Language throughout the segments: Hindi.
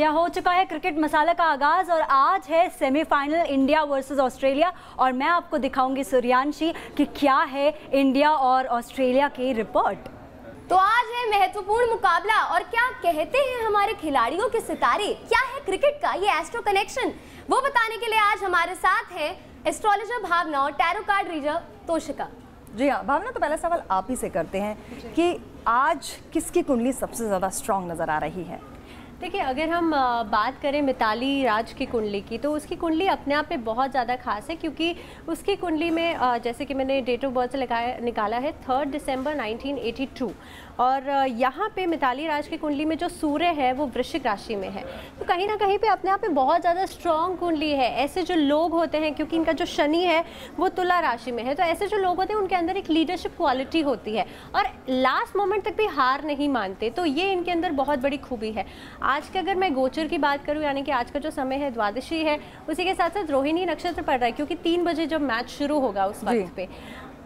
जी हाँ चुका है क्रिकेट मसाला का आगाज़ और आज है सेमीफाइनल इंडिया वर्सेस ऑस्ट्रेलिया। और मैं आपको दिखाऊँगी सूर्यांशी कि क्या है इंडिया और ऑस्ट्रेलिया की रिपोर्ट। तो आज है महत्वपूर्ण मुकाबला और क्या कहते हैं हमारे खिलाड़ियों के सितारे? क्या है क्रिकेट का ये एस्ट्रो कनेक्शन वो बताने के लिए आज हमारे साथ है एस्ट्रोलॉजर भावना और टैरो कार्ड रीडर तोशिका। जी हाँ भावना तो पहला सवाल आप ही से करते हैं कि आज किसकी कुंडली सबसे ज़्यादा स्ट्रांग नज़र आ रही है? देखिए, अगर हम बात करें मिताली राज की कुंडली की तो उसकी कुंडली अपने आप में बहुत ज़्यादा खास है क्योंकि उसकी कुंडली में जैसे कि मैंने डेट ऑफ़ बर्थ से लगाया, निकाला है थर्ड दिसंबर 1982 और यहाँ पे मिताली राज की कुंडली में जो सूर्य है वो वृश्चिक राशि में है। तो कहीं ना कहीं पे अपने आप में बहुत ज़्यादा स्ट्रॉन्ग कुंडली है। ऐसे जो लोग होते हैं, क्योंकि इनका जो शनि है वो तुला राशि में है तो ऐसे जो लोग होते हैं, उनके अंदर एक लीडरशिप क्वालिटी होती है और लास्ट मोमेंट तक भी हार नहीं मानते तो ये इनके अंदर बहुत बड़ी खूबी है। आज के अगर मैं गोचर की बात करूँ यानी कि आज का जो समय है द्वादशी है उसी के साथ साथ रोहिणी नक्षत्र पड़ रहा है क्योंकि तीन बजे जब मैच शुरू होगा उस वक्त पे।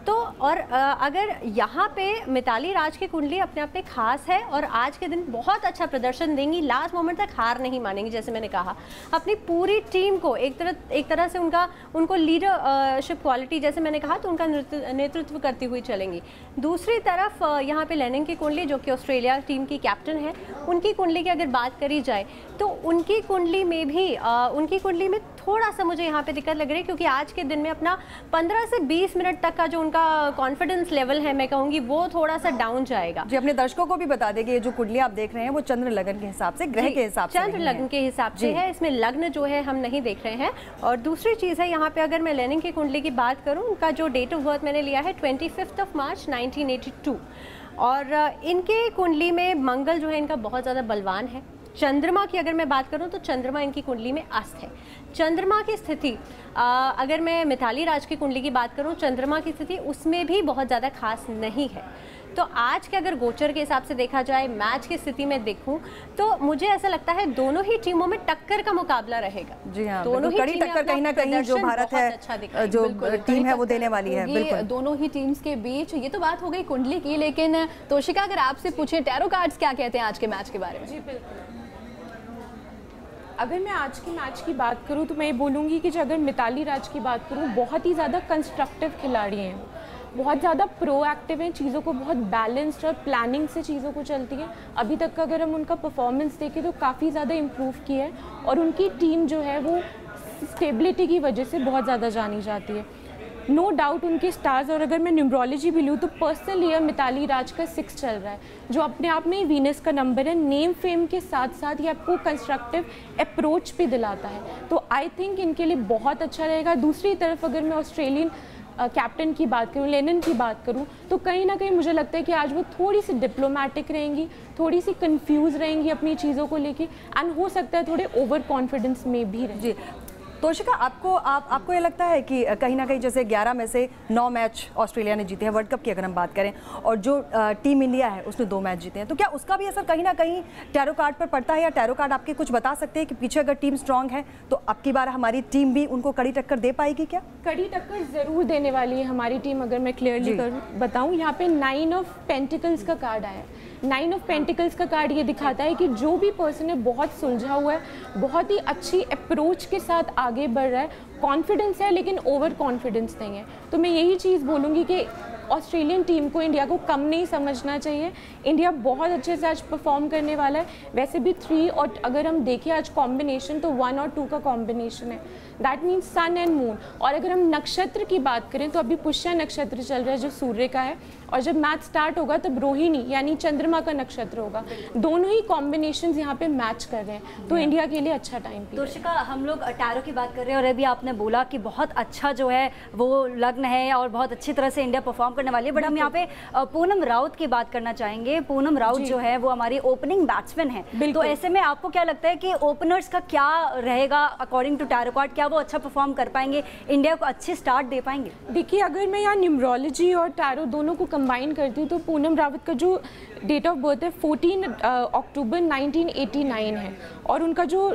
तो और अगर यहाँ पे मिताली राज की कुंडली अपने आप में खास है और आज के दिन बहुत अच्छा प्रदर्शन देंगी लास्ट मोमेंट तक हार नहीं मानेंगी, जैसे मैंने कहा। अपनी पूरी टीम को एक तरह एक तरह से उनका, उनको लीडरशिप क्वालिटी जैसे मैंने कहा तो उनका नेतृत्व करती हुई चलेंगी। दूसरी तरफ़ यहाँ पे लेनिंग की कुंडली, जो कि ऑस्ट्रेलिया टीम की कैप्टन है, उनकी कुंडली की अगर बात करी जाए तो उनकी कुंडली में भी उनकी कुंडली में थोड़ा सा मुझे यहाँ पे दिक्कत लग रही है क्योंकि आज के दिन में अपना 15 से 20 मिनट तक का जो उनका कॉन्फिडेंस लेवल है मैं कहूँगी वो थोड़ा सा डाउन जाएगा। जी अपने दर्शकों को भी बता दें कि ये जो कुंडली आप देख रहे हैं वो चंद्र लगन के हिसाब से ग्रह के हिसाब से चंद्र लग्न के हिसाब से है इसमें लग्न जो है हम नहीं देख रहे हैं। और दूसरी चीज़ है यहाँ पे अगर मैं लेनिंग की कुंडली की बात करूँ उनका जो डेट ऑफ़ बर्थ मैंने लिया है ट्वेंटी ऑफ़ मार्च नाइनटीन और इनके कुंडली में मंगल जो है इनका बहुत ज़्यादा बलवान है। चंद्रमा की अगर मैं बात करूँ तो चंद्रमा इनकी कुंडली में अस्त है। चंद्रमा की स्थिति अगर मैं मिथाली राज की कुंडली की बात करूँ चंद्रमा की स्थिति उसमें भी बहुत ज़्यादा खास नहीं है। तो आज के अगर गोचर के हिसाब से देखा जाए मैच की स्थिति में देखूँ तो मुझे ऐसा लगता है दोनों ही टीमों में टक्कर का मुकाबला रहेगा। जी हाँ दोनों ही कड़ी टक्कर कहीं ना कहीं जो भारत है अच्छा जो टीम है वो देने वाली है। बिल्कुल। दोनों ही टीम्स के बीच ये तो बात हो गई कुंडली की लेकिन तोशिका अगर आपसे पूछे टैरो कार्ड्स क्या कहते हैं आज के मैच के बारे में? जी बिल्कुल। अगर मैं आज के मैच की बात करूँ तो मैं ये बोलूँगी कि जो अगर मिताली राज की बात करूँ, बहुत ही ज़्यादा कंस्ट्रक्टिव खिलाड़ी हैं। बहुत ज़्यादा प्रोएक्टिव हैं, चीज़ों को बहुत बैलेंस्ड और प्लानिंग से चीज़ों को चलती हैं। अभी तक का अगर हम उनका परफॉर्मेंस देखें तो काफ़ी ज़्यादा इम्प्रूव किया है और उनकी टीम जो है, वो स्टेबिलिटी की वजह से बहुत ज़्यादा जानी जाती है। नो no डाउट उनके स्टार्स और अगर मैं न्यूमरोलॉजी भी लूँ तो पर्सनल ईयर मिताली राज का सिक्स चल रहा है, जो अपने आप में ही वीनस का नंबर है। नेम फेम के साथ साथ ये आपको कंस्ट्रक्टिव अप्रोच भी दिलाता है। तो आई थिंक इनके लिए बहुत अच्छा रहेगा। दूसरी तरफ़ अगर मैं ऑस्ट्रेलियन कैप्टन की बात करूँ लेनिन की बात करूँ तो कहीं ना कहीं मुझे लगता है कि आज वो थोड़ी सी डिप्लोमेटिक रहेंगी थोड़ी सी कंफ्यूज रहेंगी अपनी चीज़ों को लेके एंड हो सकता है थोड़े ओवर कॉन्फिडेंस में भी रहें। जी तोशिका आपको आप आपको ये लगता है कि कहीं ना कहीं जैसे 11 में से 9 मैच ऑस्ट्रेलिया ने जीते हैं वर्ल्ड कप की अगर हम बात करें और जो टीम इंडिया है उसने दो मैच जीते हैं तो क्या उसका भी असर कहीं ना कहीं टैरो कार्ड पर पड़ता है या टैरो कार्ड आपके कुछ बता सकते हैं कि पीछे अगर टीम स्ट्रांग है तो अब की बार हमारी टीम भी उनको कड़ी टक्कर दे पाएगी क्या? कड़ी टक्कर ज़रूर देने वाली है हमारी टीम अगर मैं क्लियरली बताऊँ यहाँ पे नाइन ऑफ़ पेंटिकल्स का कार्ड आया। है नाइन ऑफ़ पेंटिकल्स का कार्ड ये दिखाता है कि जो भी पर्सन है बहुत सुलझा हुआ है, बहुत ही अच्छी अप्रोच के साथ आगे बढ़ रहा है कॉन्फिडेंस है लेकिन ओवर कॉन्फिडेंस नहीं है। तो मैं यही चीज़ बोलूँगी कि ऑस्ट्रेलियन टीम को इंडिया को कम नहीं समझना चाहिए। इंडिया बहुत अच्छे से आज परफॉर्म करने वाला है। वैसे भी थ्री और अगर हम देखें आज कॉम्बिनेशन तो वन और टू का कॉम्बिनेशन है। That means sun and moon और अगर हम नक्षत्र की बात करें तो अभी पुष्य नक्षत्र चल रहा है जो सूर्य का है। और जब मैच स्टार्ट होगा तब रोहिणी यानी चंद्रमा का नक्षत्र होगा। दोनों ही कॉम्बिनेशन यहाँ पे मैच कर रहे हैं। तो इंडिया के लिए अच्छा टाइम दर्शिका हम लोग टैरो की बात कर रहे हैं और अभी आपने बोला कि बहुत अच्छा जो है वो लग्न है और बहुत अच्छी तरह से इंडिया परफॉर्म करने वाली है। बट हम यहाँ पे पूनम राउत की बात करना चाहेंगे। पूनम राउत जो। है वो हमारी ओपनिंग बैट्समैन है। तो ऐसे में आपको क्या लगता है कि ओपनर्स का क्या रहेगा अकॉर्डिंग टू टैरो कार्ड क्या वो अच्छा परफॉर्म कर पाएँगे, इंडिया को अच्छे स्टार्ट दे पाएँगे। देखिए, अगर मैं यहाँ न्यूमरोलॉजी और टैरो दोनों को कंबाइन करती हूँ तो पूनम रावत का जो डेट ऑफ़ बर्थ है 14 अक्टूबर 1989 है। और उनका जो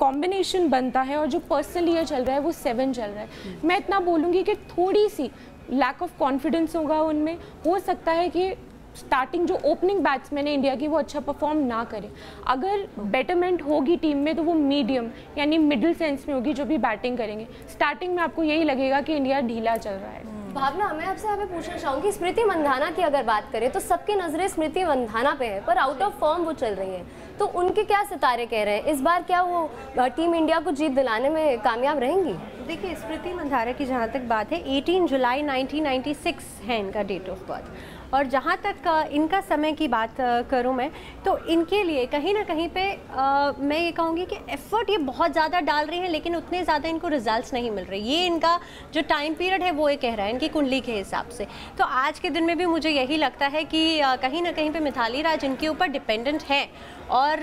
कॉम्बिनेशन बनता है और जो पर्सनल ईयर चल रहा है, वो सेवन चल रहा है। मैं इतना बोलूँगी कि थोड़ी सी लैक ऑफ़ कॉन्फिडेंस होगा उनमें। हो सकता है कि स्टार्टिंग जो ओपनिंग बैट्समैन है इंडिया की वो अच्छा परफॉर्म ना करे। अगर बेटरमेंट होगी टीम में तो वो मीडियम यानी मिडिल सेंस में होगी जो भी बैटिंग करेंगे। स्टार्टिंग में आपको यही लगेगा कि इंडिया ढीला चल रहा है। भावना मैं आपसे यहाँ पे पूछना चाहूँगी स्मृति मंधाना की अगर बात करें तो सबकी नज़रें स्मृति मंधाना पे है पर आउट ऑफ़ फॉर्म वो चल रही है। तो उनके क्या सितारे कह रहे हैं? इस बार क्या वो टीम इंडिया को जीत दिलाने में कामयाब रहेंगी? देखिए स्मृति मंधारा की जहाँ तक बात है 18 जुलाई 1996 है इनका डेट ऑफ़ बर्थ और जहाँ तक इनका समय की बात करूँ मैं तो इनके लिए कहीं ना कहीं पे आ, मैं ये कहूँगी कि एफ़र्ट ये बहुत ज़्यादा डाल रही हैं लेकिन उतने ज़्यादा इनको रिजल्ट्स नहीं मिल रहे। ये इनका जो टाइम पीरियड है वो ये कह रहा है इनकी कुंडली के हिसाब से। तो आज के दिन में भी मुझे यही लगता है कि कहीं ना कहीं पर मिथाली राज इनके ऊपर डिपेंडेंट है और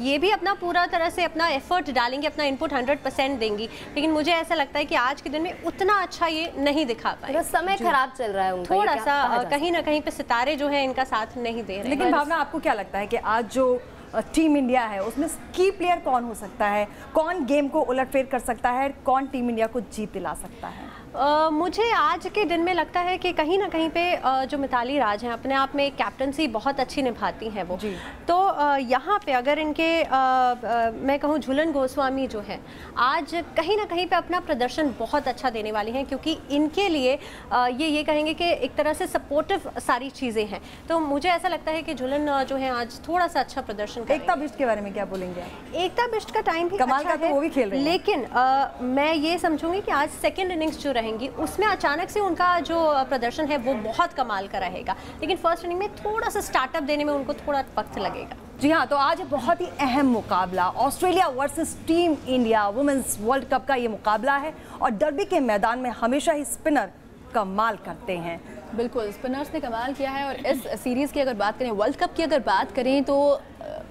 ये भी अपना पूरा तरह से अपना एफर्ट डालेंगे अपना इनपुट 100 परसेंट देंगी। लेकिन मुझे ऐसा लगता है कि आज के दिन में उतना अच्छा ये नहीं दिखा पाए। तो समय खराब चल रहा है उनका थोड़ा सा कहीं ना कहीं पे सितारे जो है इनका साथ नहीं दे रहे लेकिन भावना आपको क्या लगता है कि आज जो टीम इंडिया है उसमें की प्लेयर कौन हो सकता है? कौन गेम को उलटफेर कर सकता है? कौन टीम इंडिया को जीत दिला सकता है? Uh, मुझे आज के दिन में लगता है कि कहीं ना कहीं पे uh, जो मिताली राज हैं अपने आप में कैप्टनसी बहुत अच्छी निभाती हैं वो। तो uh, यहाँ पे अगर इनके मैं कहूँ झूलन गोस्वामी जो है आज कहीं ना कहीं पे अपना प्रदर्शन बहुत अच्छा देने वाली हैं क्योंकि इनके लिए ये ये कहेंगे कि एक तरह से सपोर्टिव सारी चीज़ें हैं। तो मुझे ऐसा लगता है कि झूलन जो है आज थोड़ा सा अच्छा प्रदर्शन एकता बिस्ट के बारे में क्या बोलेंगे एकता बिस्ट का टाइम भी कमाल अच्छा का तो वो भी खेल लेकिन मैं ये समझूँगी कि आज सेकेंड इनिंग्स जो रहेंगी उसमें अचानक से उनका जो प्रदर्शन है वो बहुत कमाल का रहेगा। लेकिन फ़र्स्ट इनिंग में थोड़ा सा स्टार्टअप देने में उनको थोड़ा वक्त लगेगा। जी हाँ तो आज बहुत ही अहम मुकाबला Australia versus team India women's world cup का ये मुकाबला है और डर्बी के मैदान में हमेशा ही स्पिनर कमाल करते हैं। बिल्कुल स्पिनर्स ने कमाल किया है और इस सीरीज़ की अगर बात करें वर्ल्ड कप की अगर बात करें तो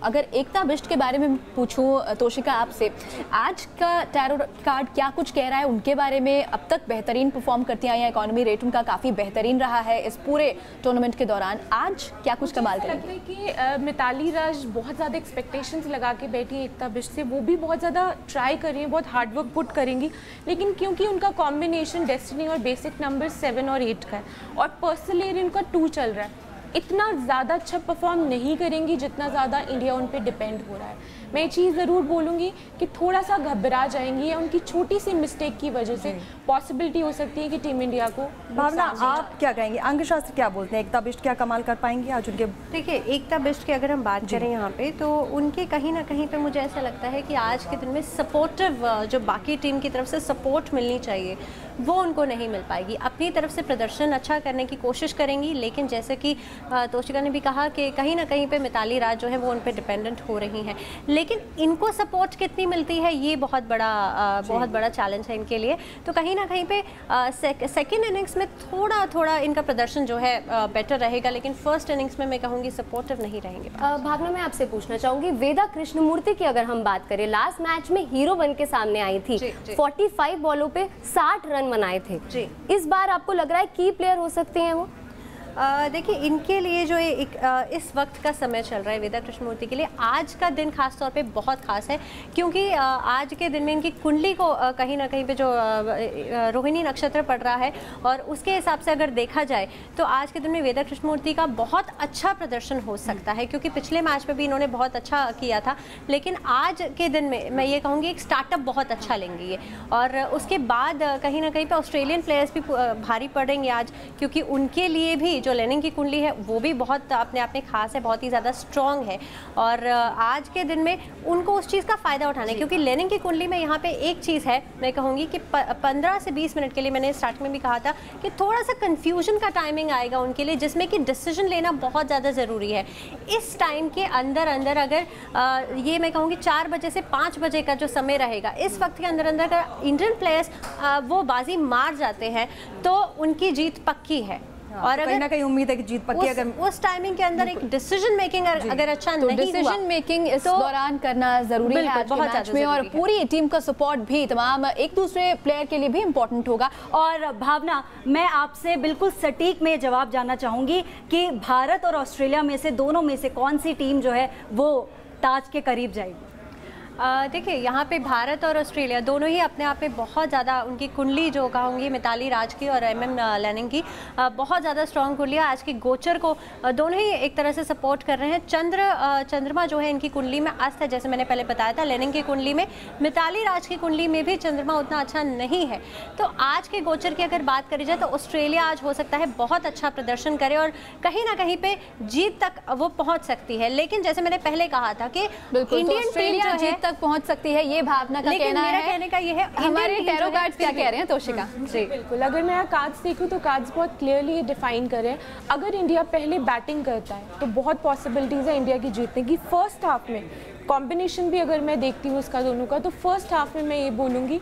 अगर एकता बिष्ट के बारे में पूछूँ तोशिका आपसे आज का टैरो कार्ड क्या कुछ कह रहा है? उनके बारे में अब तक बेहतरीन परफॉर्म करती आई हैं इकोनॉमी रेट उनका काफ़ी बेहतरीन रहा है इस पूरे टूर्नामेंट के दौरान। आज क्या कुछ कमाल करेंगे? कि मिताली राज बहुत ज़्यादा एक्सपेक्टेशंस लगा के बैठी है एकता बिष्ट से। वो भी बहुत ज़्यादा ट्राई कर रही हैं बहुत हार्डवर्क पुट करेंगी। लेकिन क्योंकि उनका कॉम्बिनेशन डेस्टिनी और बेसिक नंबर सेवन और एट का है और पर्सनल उनका टू चल रहा है इतना ज़्यादा अच्छा परफॉर्म नहीं करेंगी जितना ज़्यादा इंडिया उन पर डिपेंड हो रहा है। मैं ये चीज़ ज़रूर बोलूँगी कि थोड़ा सा घबरा जाएँगी या उनकी छोटी सी मिस्टेक की वजह से पॉसिबिलिटी हो सकती है कि टीम इंडिया को भावना आप क्या कहेंगे? अंग शास्त्र क्या बोलते हैं? एकता बिस्ट क्या कमाल कर पाएँगे आज उनके देखिए एकता बिस्ट की अगर हम बात करें यहाँ पे तो उनके कहीं ना कहीं पे मुझे ऐसा लगता है कि आज के दिन में सपोर्टिव जो बाकी टीम की तरफ़ से सपोर्ट मिलनी चाहिए। वो उनको नहीं मिल पाएगी। अपनी तरफ़ से प्रदर्शन अच्छा करने की कोशिश करेंगी लेकिन जैसे कि तोशिका ने भी कहा कि कहीं ना कहीं पे मिताली राज जो है वो उन पर डिपेंडेंट हो रही हैं। लेकिन इनको सपोर्ट कितनी मिलती है ये बहुत बड़ा बहुत बड़ा चैलेंज है इनके लिए। तो कहीं ना कहीं पे सेकेंड इनिंग्स में थोड़ा थोड़ा इनका प्रदर्शन जो है बेटर रहेगा लेकिन फ़र्स्ट इनिंग्स में मैं कहूँगी सपोर्टिव नहीं रहेंगे। भावना मैं आपसे पूछना चाहूँगी वेदा कृष्णमूर्ति की अगर हम बात करें लास्ट मैच में हीरो बन के सामने आई थी। फोर्टी बॉलों पे साठ रन बनाए थे। जी। इस बार आपको लग रहा है की प्लेयर हो सकते हैं वो? देखिए, इनके लिए जो एक इस वक्त का समय चल रहा है वेदा कृष्णमूर्ति के लिए, आज का दिन खास तौर पे बहुत खास है, क्योंकि आज के दिन में इनकी कुंडली को कहीं ना कहीं पे जो रोहिणी नक्षत्र पड़ रहा है और उसके हिसाब से अगर देखा जाए तो आज के दिन में वेदा कृष्णमूर्ति का बहुत अच्छा प्रदर्शन हो सकता है, क्योंकि पिछले मैच में भी इन्होंने बहुत अच्छा किया था, लेकिन आज के दिन में, मैं ये कहूँगी, एक स्टार्टअप बहुत अच्छा लेंगे ये। और उसके बाद, कहीं ना कहीं पर ऑस्ट्रेलियन प्लेयर्स भी भारी पड़ेंगे आज, क्योंकि उनके लिए भी जो लेनिंग की कुंडली है वो भी बहुत अपने आप में खास है बहुत ही ज़्यादा स्ट्रॉन्ग है। और आज के दिन में उनको उस चीज़ का फ़ायदा उठाना है क्योंकि लेनिंग की कुंडली में यहाँ पे एक चीज़ है मैं कहूँगी कि पंद्रह से बीस मिनट के लिए मैंने स्टार्ट में भी कहा था कि थोड़ा सा कन्फ्यूज़न का टाइमिंग आएगा उनके लिए जिसमें कि डिसीज़न लेना बहुत ज़्यादा ज़रूरी है। इस टाइम के अंदर अंदर अगर आ, ये मैं कहूँगी चार बजे से पाँच बजे का जो समय रहेगा इस वक्त के अंदर अंदर अगर इंडियन प्लेयर्स वो बाजी मार जाते हैं तो उनकी जीत पक्की है। हाँ, और तो अगर ना कहीं उम्मीद है कि जीत पक्की अगर उस टाइमिंग के अंदर एक डिसीज़न मेकिंग अगर अच्छा तो नहीं डिसीज़न मेकिंग इस तो दौरान करना ज़रूरी है आज बहुत मैच में और पूरी टीम का सपोर्ट भी तमाम एक दूसरे प्लेयर के लिए भी इम्पोर्टेंट होगा। और भावना मैं आपसे बिल्कुल सटीक में जवाब जानना चाहूँगी कि भारत और ऑस्ट्रेलिया में से दोनों में से कौन सी टीम जो है वो ताज के करीब जाएगी? देखिए यहाँ पे भारत और ऑस्ट्रेलिया दोनों ही अपने आप में बहुत ज़्यादा उनकी कुंडली जो कहूँगी मिताली राज की और एम एम लैनिंग की बहुत ज़्यादा स्ट्रॉन्ग कुंडली है। आज की गोचर को दोनों ही एक तरह से सपोर्ट कर रहे हैं। चंद्र चंद्रमा जो है इनकी कुंडली में अस्त है जैसे मैंने पहले बताया था लेनिंग की कुंडली में। मिताली राज की कुंडली में भी चंद्रमा उतना अच्छा नहीं है। तो आज के गोचर की अगर बात करी जाए तो ऑस्ट्रेलिया आज हो सकता है बहुत अच्छा प्रदर्शन करे और कहीं ना कहीं पे जीत तक वो पहुँच सकती है। लेकिन जैसे मैंने पहले कहा था कि इंडियन तो टीम जो जीत तक पहुँच सकती है ये भावना का कहना है। कहने का ये है हमारे टेरो कार्ड्स क्या कह रहे हैं तोशिका? जी। बिल्कुल अगर मैं कार्ड्स देखूँ तो कार्ड्स बहुत क्लियरली डिफाइन करें। अगर इंडिया पहले बैटिंग करता है तो बहुत पॉसिबिलिटीज़ है इंडिया की जीतने की। फ़र्स्ट हाफ़ में कॉम्बिनेशन भी अगर मैं देखती हूँ उसका दोनों का तो फ़र्स्ट हाफ़ में मैं ये बोलूँगी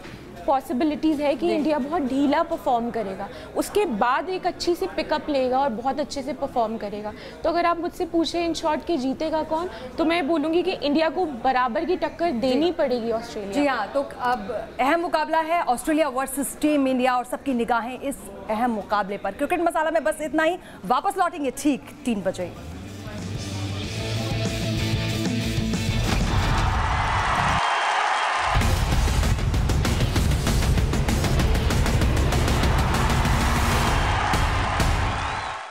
पॉसिबिलिटीज़ है कि इंडिया बहुत ढीला परफॉर्म करेगा। उसके बाद एक अच्छी सी पिकअप लेगा और बहुत अच्छे से परफॉर्म करेगा। तो अगर आप मुझसे पूछें इन शॉर्ट के जीतेगा कौन तो मैं बोलूँगी कि इंडिया को बराबर की टक्कर देनी पड़ेगी ऑस्ट्रेलिया जी हाँ तो अब अहम मुकाबला है ऑस्ट्रेलिया वर्सेस टीम इंडिया और सबकी निगाहें इस अहम मुकाबले पर। क्रिकेट मसाला में बस इतना ही। वापस लौटेंगे ठीक तीन बजे।